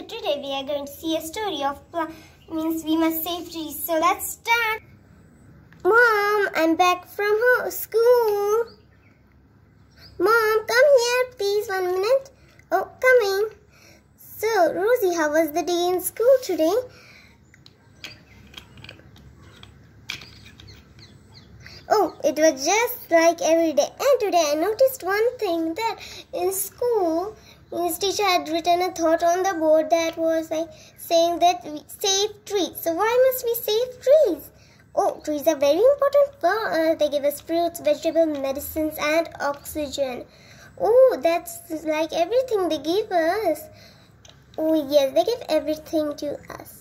So today we are going to see a story of means we must save trees. So let's start. Mom, I'm back from ho- school. Mom, come here, please. One minute. Oh, coming. So, Rosie, how was the day in school today? Oh, it was just like every day. And today I noticed one thing that in school, his teacher had written a thought on the board that was like saying that we save trees. So why must we save trees? Oh, trees are very important for us. They give us fruits, vegetables, medicines, and oxygen. Oh, that's like everything they give us. Oh, yes, they give everything to us.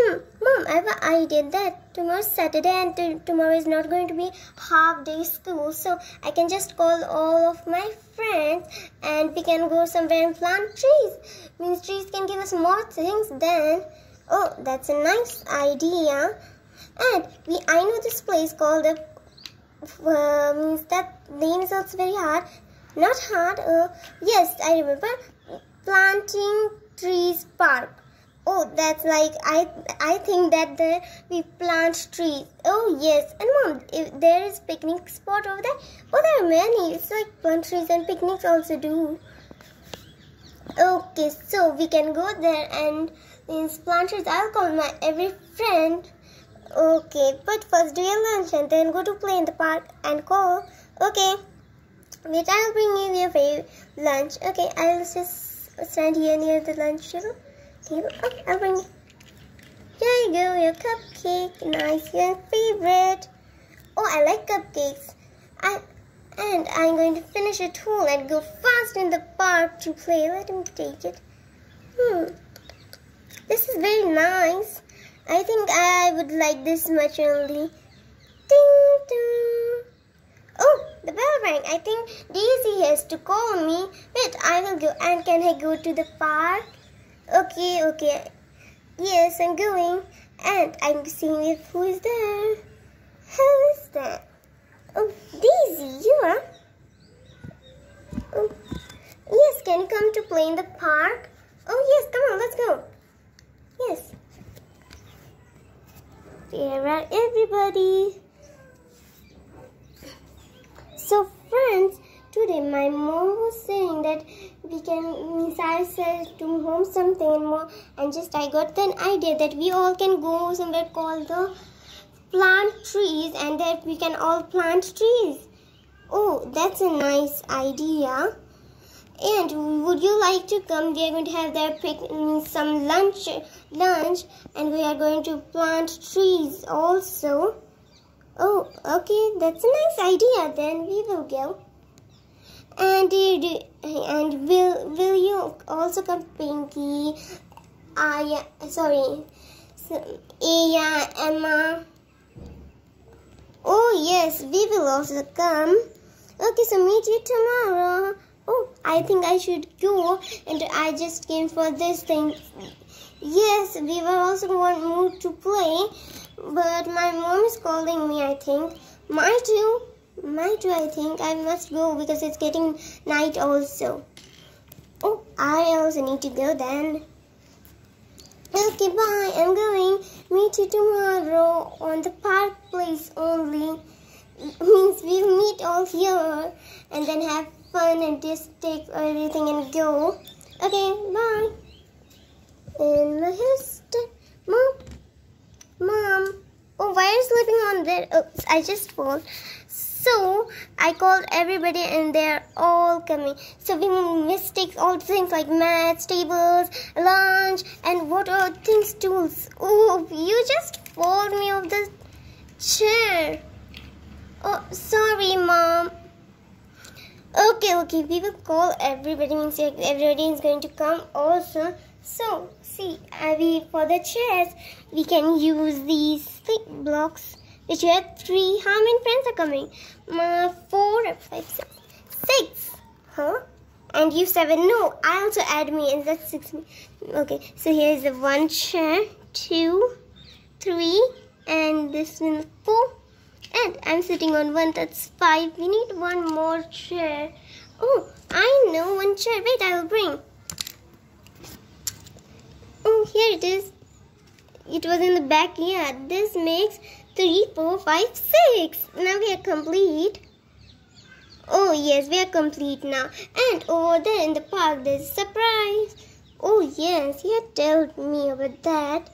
Hmm, Mom, I have an idea that tomorrow's Saturday and tomorrow is not going to be half day school, so I can just call all of my friends and we can go somewhere and plant trees. Means trees can give us more things than. Oh, that's a nice idea. And we, I know this place called the. Uh, means that name is also very hard. Not hard. Uh, yes, I remember. Planting Trees Park. Oh, that's like I I think that we plant trees. Oh yes, and mom, if there is picnic spot over there. Oh, there are many. It's like plant trees and picnics also do. Okay, so we can go there and these plant trees. I'll call my every friend. Okay, but first do your lunch and then go to play in the park and call. Okay, wait, I'll bring you your lunch. Okay, I'll just stand here near the lunch table Okay, I'll bring you. Here you go, your cupcake. Nice, your favorite. Oh, I like cupcakes. I and I'm going to finish it whole and go fast in the park to play. Let him take it. Hmm. This is very nice. I think I would like this much only. Ding dong. Oh, the bell rang. I think Daisy has to call me. Wait, I will go. And can I go to the park? Okay, okay. Yes, I'm going. And I'm seeing if who is there. Who is that? Oh, Daisy, you are? Oh, yes, can you come to play in the park? Oh, yes, come on, let's go. Yes. Here are everybody. So, friends, today my mom was saying that we can I said to home something and more and just I got an idea that we all can go somewhere called the plant trees and that we can all plant trees. Oh, that's a nice idea. And would you like to come? We are going to have their pic some lunch lunch and we are going to plant trees also. Oh, okay, that's a nice idea. Then we will go. And and will will you also come, Pinky? Aya, sorry, Aya, Emma. Oh yes, we will also come. Okay, so meet you tomorrow. Oh, I think I should go, and I just came for this thing. Yes, we were also want mood to play, but my mom is calling me. I think. My too. Too, I think. I must go because it's getting night also. Oh, I also need to go then. Okay, bye. I'm going. Meet you tomorrow on the park place only. Means we'll meet all here and then have fun and just take everything and go. Okay, bye. And my hairstyle. Mom? Mom? Oh, why are you sleeping on there? Oops, I just fall. So I called everybody and they're all coming. So we mistakes all things like maths, tables, lunch, and what are things tools. Oh, you just followed me off the chair. Oh, sorry, mom. Okay, okay, we will call everybody. Means everybody is going to come also. So see, we for the chairs we can use these thick blocks which you have three. How many friends are coming? Uh, four, five, six. Six. Huh? And you seven. No, I also add me and that's six. Okay, so here's the one chair, two, three, and this one four. And I'm sitting on one, that's five. We need one more chair. Oh, I know one chair. Wait, I will bring. Oh, here it is. It was in the back. backyard. This makes three, four, five, six. Now we are complete. Oh yes, we are complete now. And over there in the park, there's a surprise. Oh yes, you told me about that.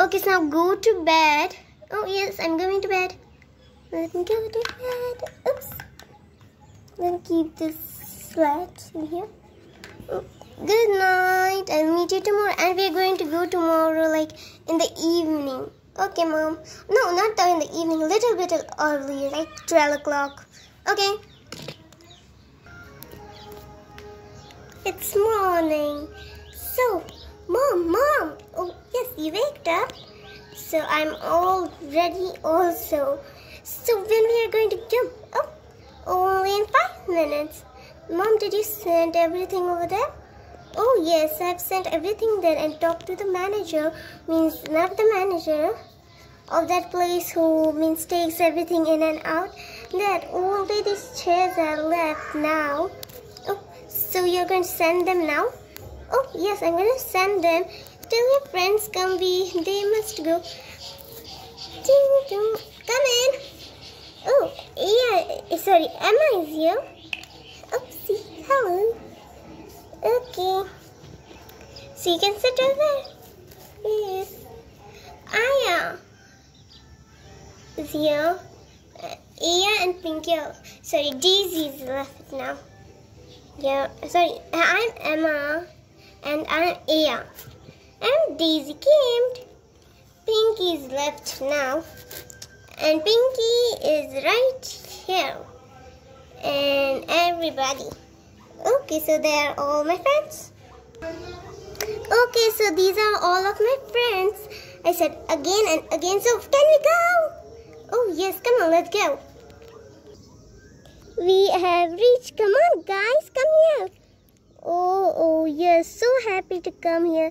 Okay, so now go to bed. Oh yes, I'm going to bed. Let me go to bed. Oops. Then keep this flat in here. Oh, good night. I'll meet you tomorrow. And we're going to go tomorrow, like in the evening. Okay, mom. No, not in the evening. A little bit early, like 12 o'clock. Okay. It's morning. So, mom, mom. Oh, yes, you waked up. So I'm all ready also. So when we are going to jump? Oh, only in five minutes. Mom, did you send everything over there? Oh yes, I've sent everything there and talked to the manager. Means not the manager of that place who means takes everything in and out. That only these chairs are left now. Oh, so you're going to send them now? Oh, yes, I'm going to send them. Till your friends come, we they must go. Come in. Oh, yeah, sorry, Emma is here. Oh, see, hello. Okay. So you can sit over there. Yes. Aya is here. Aya and Pinky sorry, Daisy is left now. Yeah, sorry, I'm Emma and I'm Aya. And Daisy came. Pinky is left now. And Pinky is right here. And everybody. Okay, so they are all my friends. Okay, so these are all of my friends. I said again and again. So can we go? Oh, yes, come on, let's go. We have reached. Come on, guys, come here. Oh, oh, yes, so happy to come here.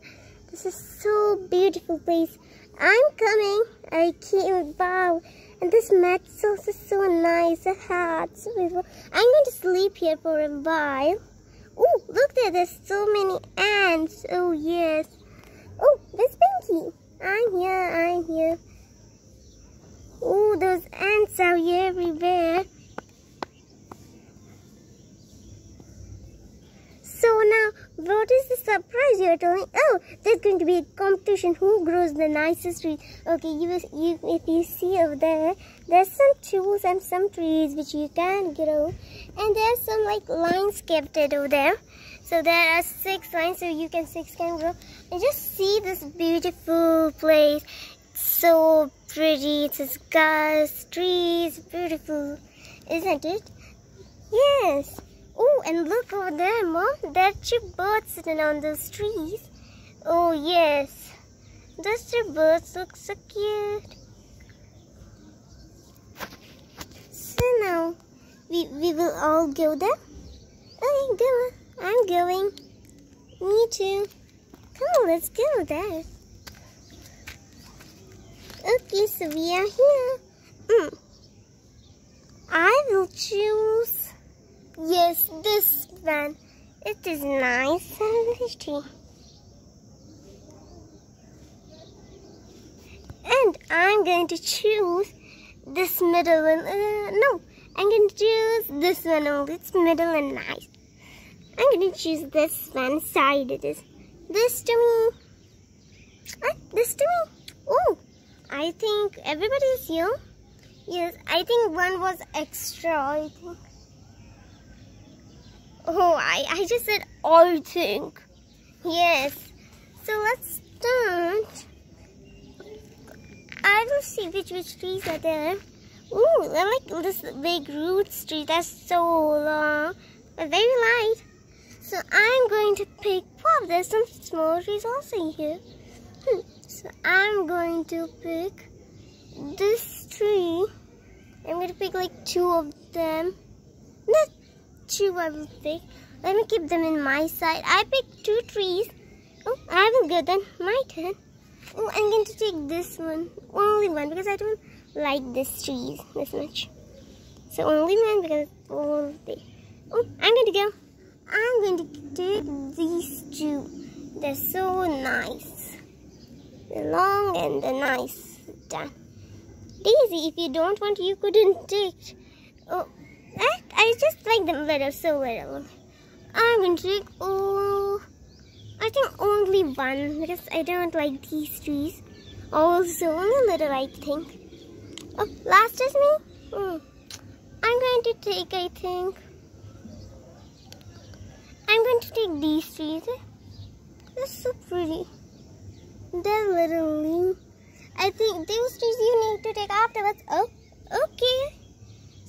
This is so beautiful place. I'm coming. I can't bow. And this mat is also so nice. So beautiful. I'm going to sleep here for a while. Oh, look there. There's so many ants. Oh, yes. Oh, there's Pinky. I'm here. I'm here. Oh, those ants are everywhere. So now, what is the surprise you're telling? Oh, there's going to be a competition. Who grows the nicest tree? Okay, you, you, if you see over there, there's some tools and some trees which you can grow. And there's some like lines kept over there. So there are six lines, so you can six can grow. And just see this beautiful place It's so pretty. It's a skies, trees, beautiful. Isn't it? Yes. Oh, and look over there, Mom. There are two birds sitting on those trees. Oh, yes. Those two birds look so cute. So now, we, we will all go there. Okay, go. I'm going. Me too. Come on, let's go there. Okay, so we are here. Mm. I will choose, yes, this one. It is nice and pretty. And I'm going to choose this middle one. Uh, no, I'm going to choose this one. It's middle and nice. I'm going to choose this one side it is. This to me. Uh, this to me. Oh, I think everybody is here. Yes, I think one was extra, I think. Oh, I, I just said I think. Yes. So let's start. I don't see which which trees are there. Ooh, I like this big root tree. That's so long. But very light. So I'm going to pick, wow, there's some small trees also here. Hmm. So I'm going to pick this tree. I'm going to pick like two of them. Not two I will pick. Let me keep them in my side. I picked two trees. Oh, I will go then. My turn. Oh, I'm going to take this one. Only one because I don't like this trees this much. So only one because only. Oh, I'm going to go. I'm going to take these two. They're so nice. They're long and they're nice. Done. Daisy, if you don't want, you couldn't take. Oh, I, just like them little, so little. I'm going to take, oh, I think only one because I don't like these trees. Also, only little, I think. Oh, last is me? Hmm. I'm going to take, I think, I'm going to take these trees. They're so pretty. They're little I think those trees you need to take afterwards. Oh, okay.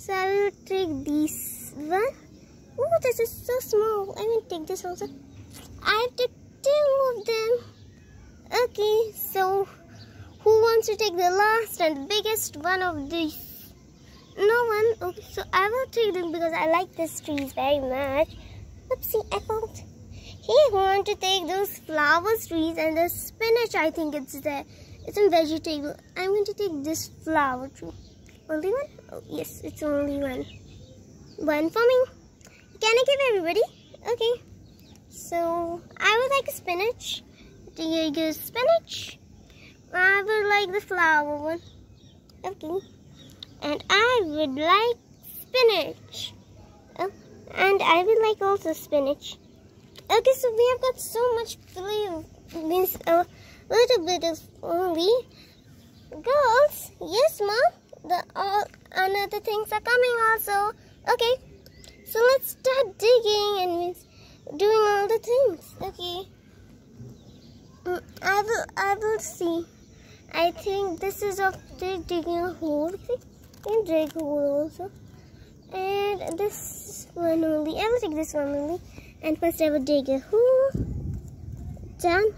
So I will take this one. Oh, this is so small. I will take this also. I have to two of them. Okay, so who wants to take the last and biggest one of these? No one. Okay, so I will take them because I like these trees very much. Oopsie, I found. He want to take those flower trees and the spinach. I think it's there. It's a vegetable. I'm going to take this flower tree. Only one? Oh, yes, it's only one. One for me. Can I give everybody? Okay. So, I would like a spinach. Do you get spinach? I would like the flower one. Okay. And I would like spinach. Oh, and I would like also spinach. Okay, so we have got so much flavor. Means a little bit of only. Girls, yes, mom. The all another things are coming also. Okay, so let's start digging and doing all the things. Okay. Mm, I will. I will see. I think this is of digging a hole. Okay, can dig hole also. And this one only. I will take this one only. And first I will dig a hole. Done.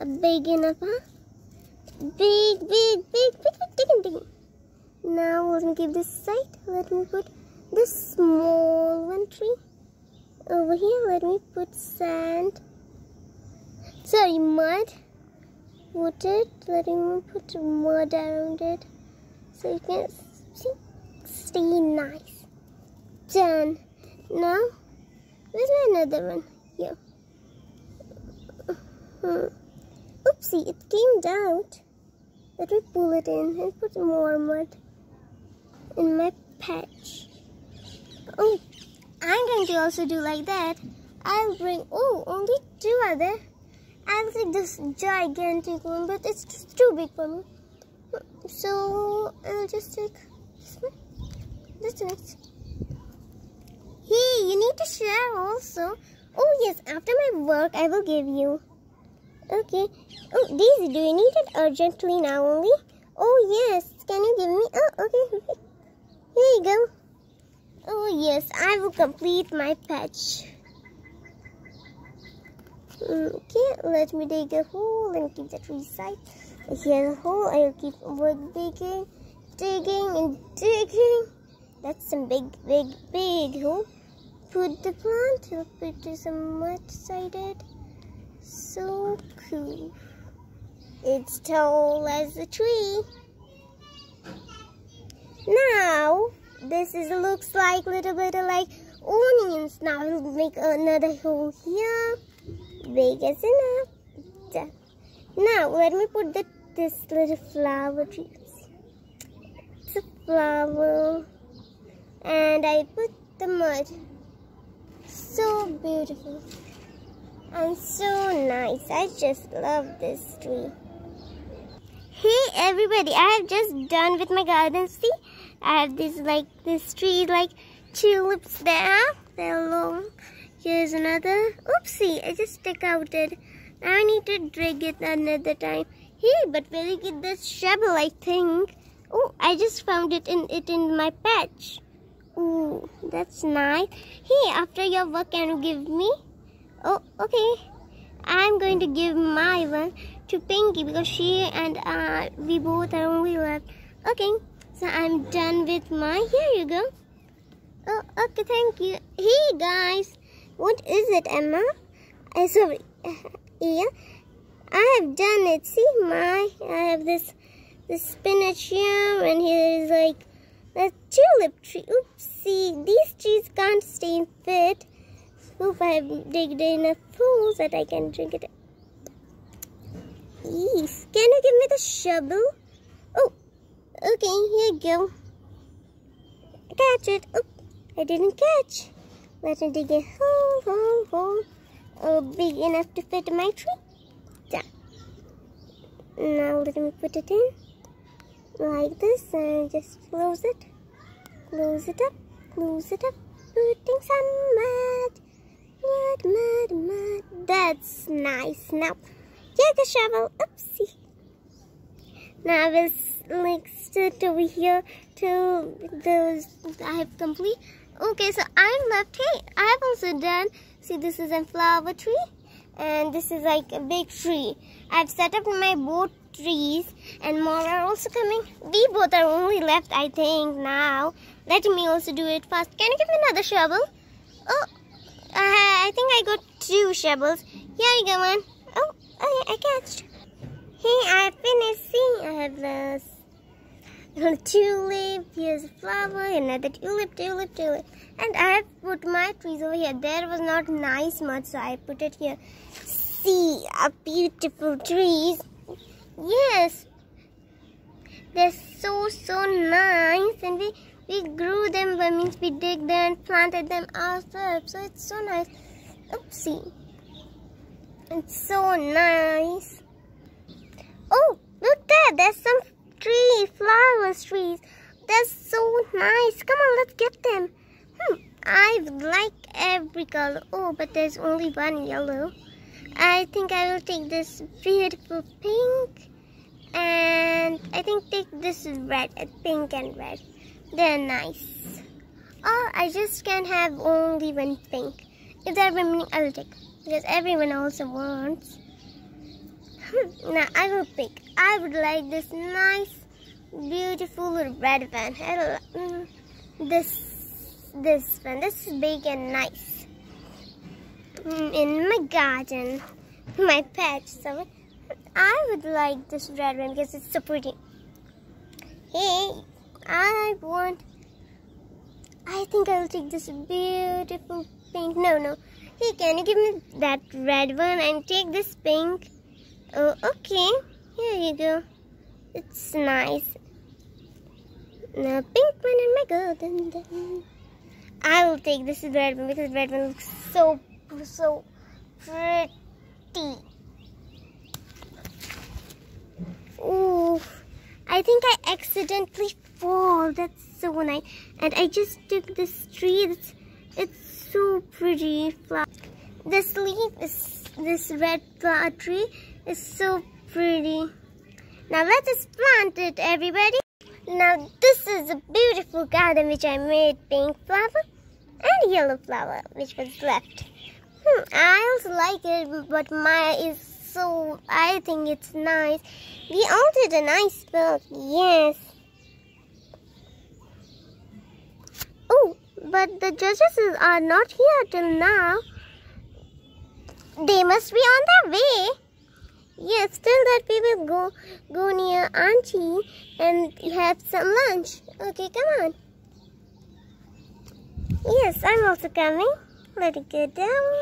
A big enough, huh? Big, big. Now let me give this side. Let me put this small one tree. Over here, let me put sand. Sorry, mud. Put it. Let me put mud around it. So you can see, stay nice. Done. Now, where's my another one? Here. Hmm. Oopsie, it came out. Let me pull it in and put more mud in my patch. Oh, I'm going to also do like that. I'll bring, oh, only two are there. I'll take this gigantic one, but it's just too big for me. So, I'll just take this one. This next. Hey, you need to share also. Oh, yes, after my work, I will give you. Okay. Oh, Daisy, do you need it urgently now only? Oh, yes. Can you give me? Oh, okay. Here you go. Oh, yes. I will complete my patch. Okay, let me dig a hole and keep the tree side. Here's a hole. I will keep wood digging, digging, and digging. That's some big, big, big hole. Put the plant, up. put some mud sided. So cool. It's tall as a tree. Now, this is looks like little bit of like onions. Now we'll make another hole here. Big as enough. Now let me put the this little flower tree. It's a flower. And I put the mud. So beautiful. And so nice. I just love this tree. Hey everybody, I have just done with my garden. See, I have this like this tree like tulips there. They're long. Here's another. Oopsie, I just took out it. I need to dig it another time. Hey, but where did get this shovel, I think? Oh, I just found it in it in my patch. Ooh, that's nice. Hey, after your work, can you give me? Oh, okay. I'm going to give my one to Pinky because she and uh, we both are only left. Okay, so I'm done with my. Here you go. Oh, okay, thank you. Hey guys, what is it, Emma? Uh, sorry, yeah. I have done it. See my, I have this, this spinach here, and here is like a tulip tree. Oopsie, these trees can't stay fit. Hope I have digged enough pools that I can drink it. Yes. Can you give me the shovel? Oh, okay, here you go. Catch it. Oh, I didn't catch. Let me dig a hole, hole, hole. Oh, big enough to fit my tree. Yeah. Now let me put it in like this and just close it. Close it up, close it up. Putting some mud, mud, mud, mud. That's nice. Now Get the shovel. Oopsie. Now I will like sit over here till those I have complete. Okay, so I'm left. Hey, I have also done. See, this is a flower tree, and this is like a big tree. I've set up my both trees, and more are also coming. We both are only left, I think, now. Let me also do it fast. Can you give me another shovel? Oh, I, I think I got two shovels. Here you go, man. Oh, yeah, I catched. Hey, I finished. See, I have this a tulip. Here's a flower. Another tulip, tulip, tulip. And I have put my trees over here. There was not nice much, so I put it here. See, a beautiful trees. Yes, they're so so nice, and we we grew them. That means we dig them and planted them ourselves. So it's so nice. Oopsie. It's so nice. Oh, look there. There's some trees, flowers trees. That's so nice. Come on, let's get them. Hmm, I like every color. Oh, but there's only one yellow. I think I will take this beautiful pink. And I think take this red, pink and red. They're nice. Oh, I just can have only one pink. If there are remaining, I will take because everyone also wants. Now I will pick. I would like this nice, beautiful red one. Mm, this, this one. This is big and nice. Mm, in my garden, my patch. So I would like this red one because it's so pretty. Hey, I want. I think I will take this beautiful pink. No, no. Hey, can you give me that red one and take this pink? Oh, okay. Here you go. It's nice. Now, pink one and my garden. I will take this red one because red one looks so, so pretty. Ooh, I think I accidentally fall. That's so nice. And I just took this tree. It's, it's so pretty. This leaf is this red flower tree is so pretty. Now let us plant it, everybody. Now this is a beautiful garden which I made pink flower and yellow flower which was left. Hmm, I also like it, but my is so, I think it's nice. We all did a nice work, yes. Oh, but the judges are not here till now. They must be on their way. Yes, till that we will go go near Auntie and have some lunch. Okay, come on. Yes, I'm also coming. Let it go down.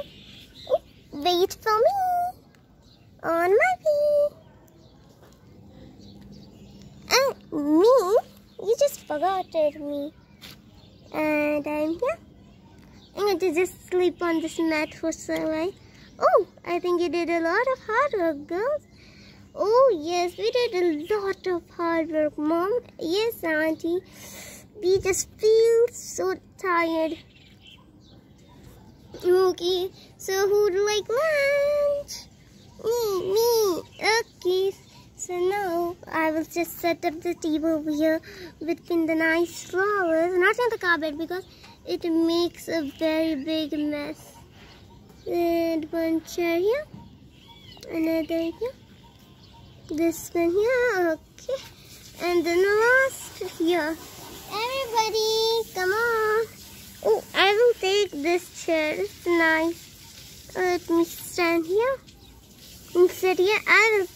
Oh, wait for me. On my way. And me? You just forgot me and I'm here. I'm going to just sleep on this mat for so long. Oh, I think you did a lot of hard work, girls. Oh, yes, we did a lot of hard work, Mom. Yes, Auntie. We just feel so tired. Okay, so who'd like lunch? Me, me. Okay. So now I will just set up the table here between the nice flowers, not in the carpet because it makes a very big mess. And one chair here, another here, this one here, okay, and then the last here. Everybody, come on. Oh, I will take this chair. It's nice. Let me stand here and sit here. I will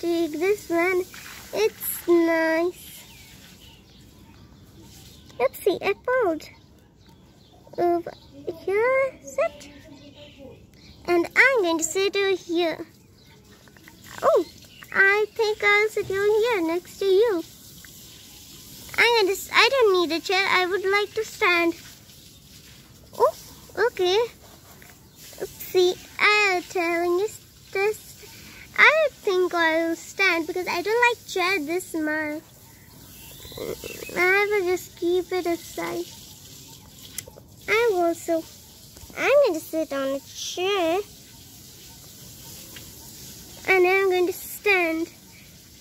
take this one. It's nice. Let's see, I found over here, sit. And I'm going to sit over here. Oh, I think I'll sit here next to you. I'm gonna, I don't need a chair. I would like to stand. Oh, okay. See, I'm telling you this. I think I'll stand because I don't like chair this much. Mm, I will just keep it aside. I also, I'm going to sit on a chair. And I'm going to stand.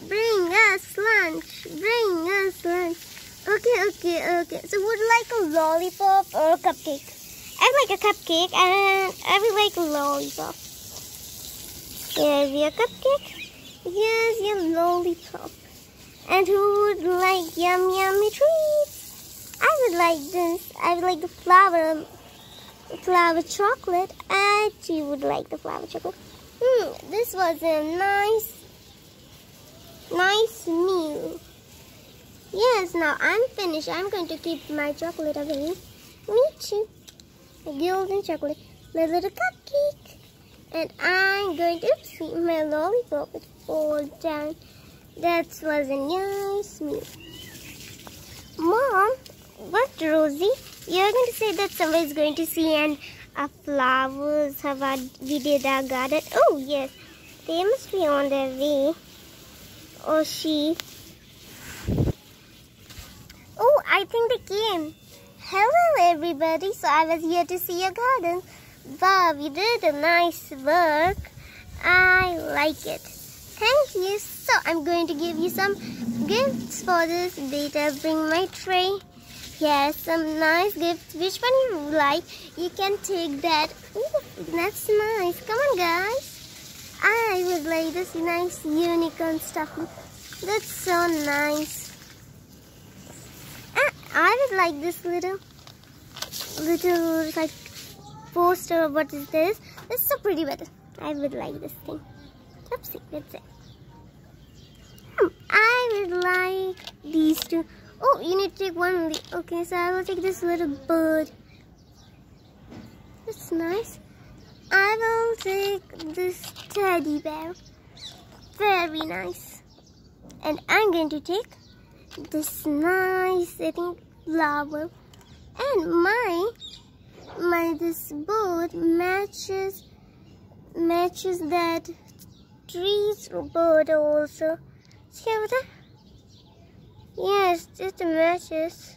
Bring us lunch. Bring us lunch. Okay, okay, okay. So would like a lollipop or a cupcake? I like a cupcake and I would like a lollipop. Here's your cupcake. Here's your lollipop. And who would like yum yummy treats? I would like this. I would like the flower, flower chocolate. And she would like the flower chocolate. Hmm, this was a nice, nice meal. Yes, now I'm finished. I'm going to keep my chocolate away. Me too. A golden chocolate. My little cupcake. And I'm going to, oopsie, my lollipop would fall down. That was a nice meal. Mom, what, Rosie? You're going to say that somebody's going to see and our flowers have we did our garden. Oh, yes. They must be on their way. Or she. Oh, I think they came. Hello, everybody. So I was here to see your garden. Wow, you did a nice work. I like it. Thank you. So I'm going to give you some gifts for this data. Bring my tray. Yes, some nice gifts. Which one you like? You can take that. Ooh, that's nice. Come on, guys. I would like this nice unicorn stuff. That's so nice. Ah, I would like this little, little like poster. What is this? It's so pretty, but I would like this thing. Oopsie, that's it. Hmm, I would like these two. Oh, you need to take one of only. Okay, so I will take this little bird. That's nice. I will take this teddy bear. Very nice. And I'm going to take this nice, I think, flower. And my, my, this bird matches, matches that trees bird also. See over there? Yes, just matches.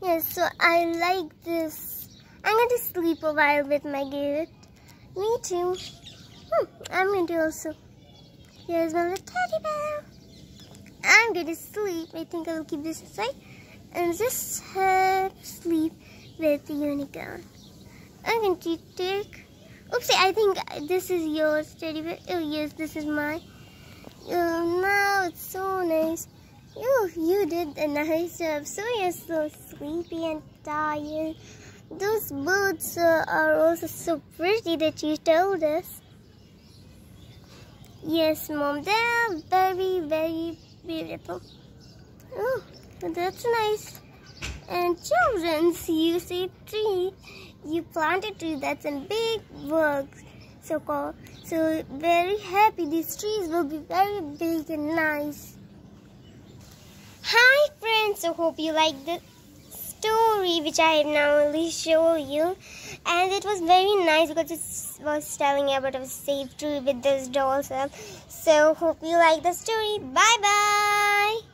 Yes, so I like this. I'm going to sleep a while with my gift. Me too. Hmm, I'm going to also. Here's my little teddy bear. I'm going to sleep. I think I will keep this aside. And just have sleep with the unicorn. I'm going to take... Oopsie, I think this is yours, teddy bear. Oh, yes, this is mine. Oh, now it's so nice. You, you did a nice job. So you're so sleepy and tired. Those birds uh, are also so pretty that you told us. Yes, Mom, they're very, very beautiful. Oh, that's nice. And children, you see tree you planted tree that's a big work so called so very happy. These trees will be very big and nice. Hi friends. So hope you like the story which i have now only show you. And it was very nice because it was telling about a safe tree with those dolls so hope you like the story. Bye bye